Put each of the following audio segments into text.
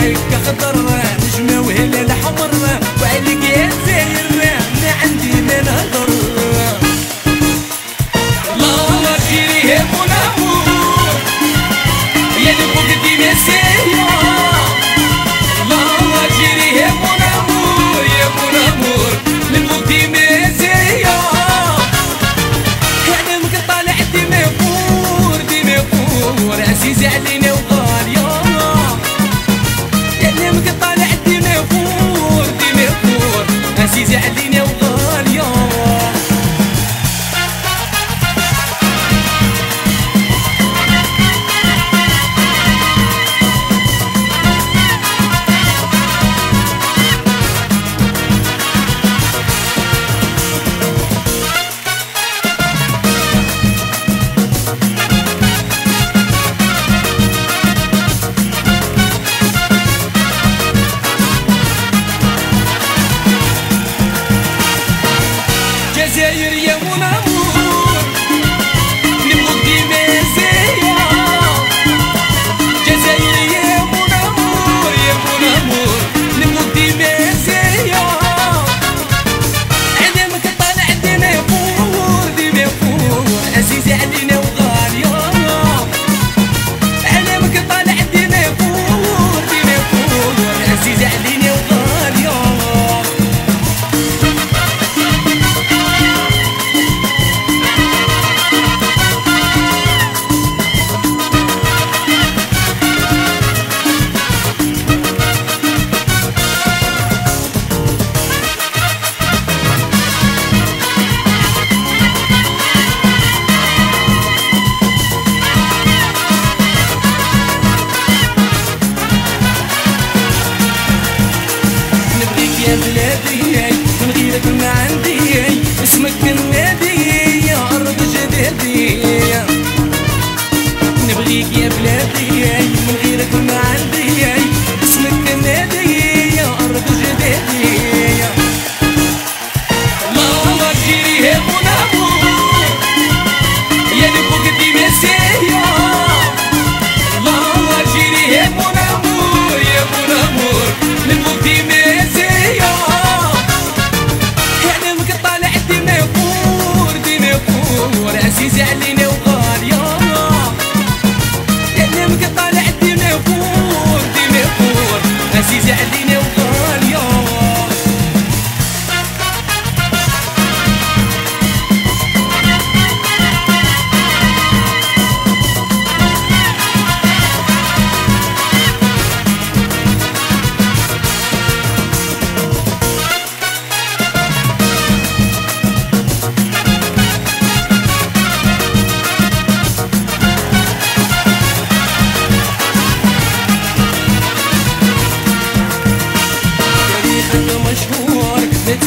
عينيك خضر نجمة وهلال حمر. وعليك يا زاير ما عندي ما نهضر عزيزة علينا see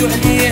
you and me.